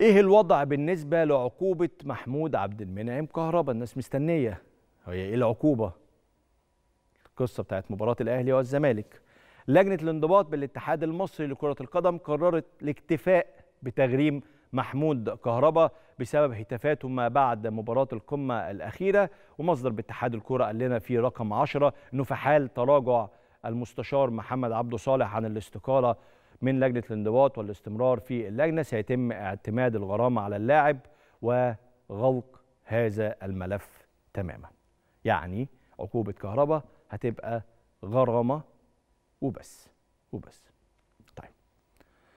إيه الوضع بالنسبة لعقوبة محمود عبد المنعم كهربا؟ الناس مستنية. هي إيه العقوبة؟ القصة بتاعت مباراة الأهلي والزمالك. لجنة الانضباط بالاتحاد المصري لكرة القدم قررت الاكتفاء بتغريم محمود كهربا بسبب هتافاته ما بعد مباراة القمة الأخيرة ومصدر باتحاد الكره قال لنا في رقم 10 إنه في حال تراجع المستشار محمد عبده صالح عن الاستقالة من لجنة الانضباط والاستمرار في اللجنة سيتم اعتماد الغرامة على اللاعب وغلق هذا الملف تماما. يعني عقوبة كهرباء هتبقى غرامة وبس وبس.